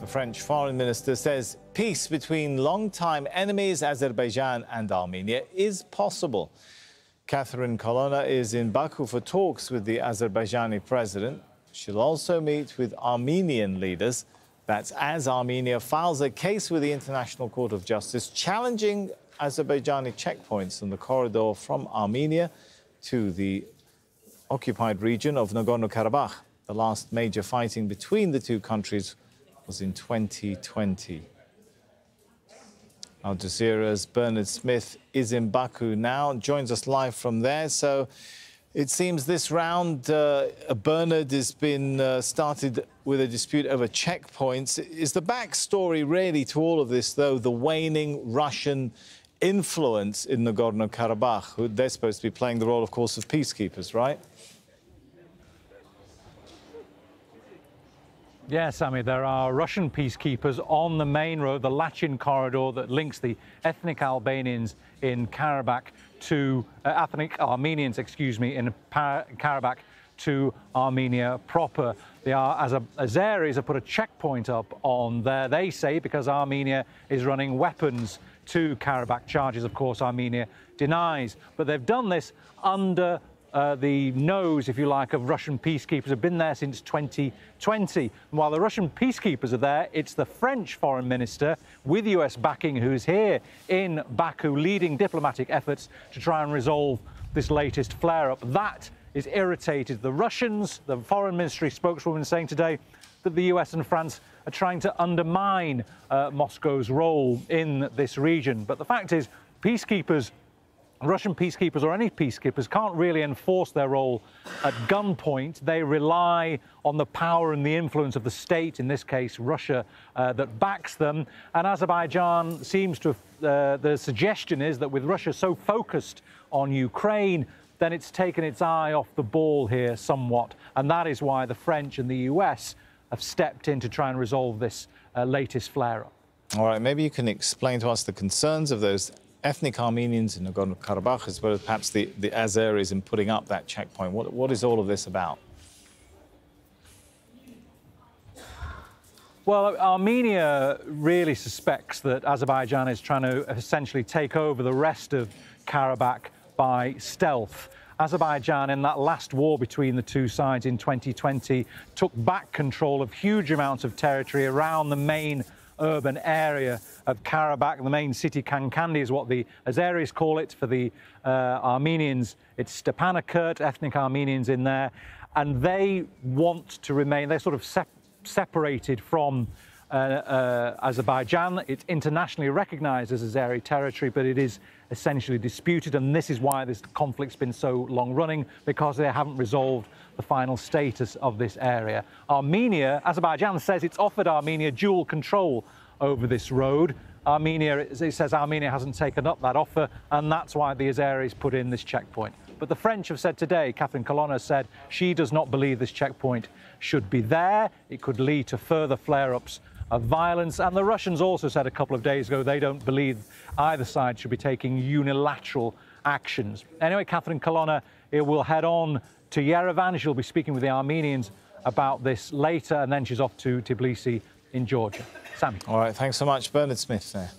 The French foreign minister says peace between longtime enemies Azerbaijan and Armenia is possible. Catherine Colonna is in Baku for talks with the Azerbaijani president. She'll also meet with Armenian leaders. That's as Armenia files a case with the International Court of Justice challenging Azerbaijani checkpoints on the corridor from Armenia to the occupied region of Nagorno Karabakh. The last major fighting between the two countries was in 2020. Al Jazeera's Bernard Smith is in Baku now, joins us live from there. So it seems this round, uh, Bernard has been uh, started with a dispute over checkpoints. Is the backstory really to all of this, though, the waning Russian influence in Nagorno Karabakh? They're supposed to be playing the role, of course, of peacekeepers, right? Yes, Sammy, there are Russian peacekeepers on the main road, the Lachin corridor that links the ethnic Albanians in Karabakh to uh, ethnic Armenians, excuse me, in Karabakh to Armenia proper. They are, The Azeris have put a checkpoint up on there, they say, because Armenia is running weapons to Karabakh. Charges, of course, Armenia denies. But they've done this under uh, the nose, if you like, of Russian peacekeepers have been there since 2020. And while the Russian peacekeepers are there, it's the French foreign minister with US backing who's here in Baku leading diplomatic efforts to try and resolve this latest flare up. That is irritated the Russians. The foreign ministry spokeswoman saying today that the US and France are trying to undermine uh, Moscow's role in this region. But the fact is, peacekeepers Russian peacekeepers or any peacekeepers can't really enforce their role at gunpoint. They rely on the power and the influence of the state, in this case Russia, uh, that backs them. And Azerbaijan seems to, uh, the suggestion is that with Russia so focused on Ukraine, then it's taken its eye off the ball here somewhat. And that is why the French and the US have stepped in to try and resolve this uh, latest flare up. All right, maybe you can explain to us the concerns of those ethnic Armenians in Nagorno-Karabakh, as well as perhaps the, the Azeris in putting up that checkpoint. What, what is all of this about? Well, Armenia really suspects that Azerbaijan is trying to essentially take over the rest of Karabakh by stealth. Azerbaijan, in that last war between the two sides in 2020, took back control of huge amounts of territory around the main urban area of Karabakh. The main city, Khankendi, is what the Azeris call it. For the uh, Armenians, it's Stepanakert, ethnic Armenians in there. And they want to remain, they're sort of sep separated from uh, uh, Azerbaijan. It's internationally recognized as Azeri territory, but it is essentially disputed. And this is why this conflict's been so long running, because they haven't resolved the final status of this area. Armenia, Azerbaijan says it's offered Armenia dual control over this road. Armenia, it says Armenia hasn't taken up that offer, and that's why the Azeris put in this checkpoint. But the French have said today, Catherine Colonna said she does not believe this checkpoint should be there. It could lead to further flare-ups of violence. And the Russians also said a couple of days ago they don't believe either side should be taking unilateral actions. Anyway, Catherine Colonna will head on to Yerevan. She'll be speaking with the Armenians about this later, and then she's off to Tbilisi in Georgia. Sam. All right, thanks so much, Bernard Smith there.